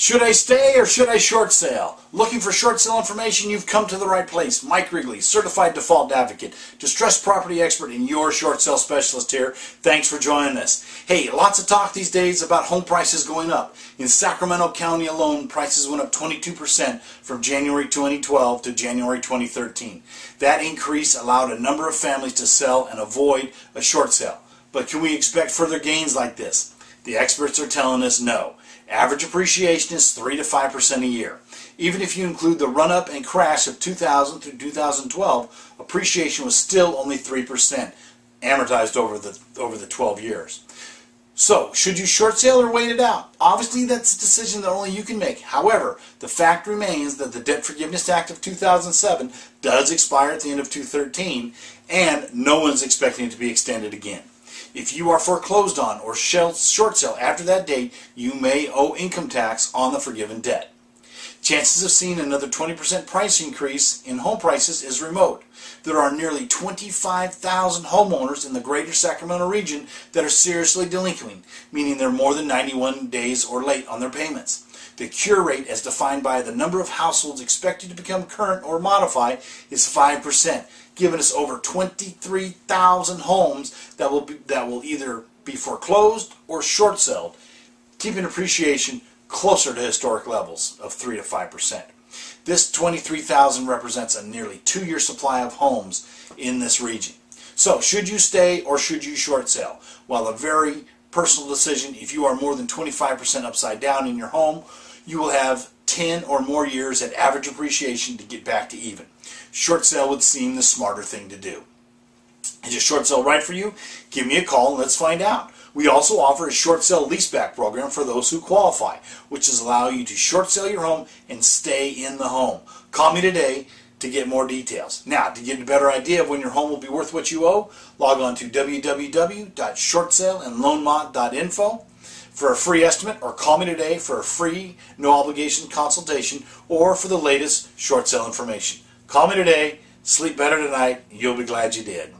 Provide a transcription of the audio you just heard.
Should I stay or should I short sale? Looking for short sale information? You've come to the right place. Mike Rigley, certified default advocate, distressed property expert, and your short sale specialist here. Thanks for joining us. Hey, lots of talk these days about home prices going up. In Sacramento County alone, prices went up 22% from January 2012 to January 2013. That increase allowed a number of families to sell and avoid a short sale. But can we expect further gains like this? The experts are telling us no. Average appreciation is 3 to 5% a year. Even if you include the run-up and crash of 2000 through 2012, appreciation was still only 3%, amortized over the, over the 12 years. So, should you short sale or wait it out? Obviously, that's a decision that only you can make. However, the fact remains that the Debt Forgiveness Act of 2007 does expire at the end of 2013, and no one's expecting it to be extended again. If you are foreclosed on or short sale after that date, you may owe income tax on the forgiven debt. Chances of seeing another 20% price increase in home prices is remote. There are nearly 25,000 homeowners in the greater Sacramento region that are seriously delinquent, meaning they're more than 91 days or late on their payments. The cure rate, as defined by the number of households expected to become current or modify, is 5%, giving us over 23,000 homes that will, be, that will either be foreclosed or short sold, keeping appreciation closer to historic levels of 3 to 5%. This 23,000 represents a nearly two-year supply of homes in this region. So, should you stay or should you short sale? Well, a very personal decision. If you are more than 25% upside down in your home, you will have 10 or more years at average appreciation to get back to even. Short sale would seem the smarter thing to do. Is a short sale right for you? Give me a call and let's find out. We also offer a short sale leaseback program for those who qualify, which is allow you to short sell your home and stay in the home. Call me today to get more details. Now, to get a better idea of when your home will be worth what you owe, log on to www.shortsaleandloanmod.info for a free estimate or call me today for a free, no obligation consultation or for the latest short sale information. Call me today, sleep better tonight, you'll be glad you did.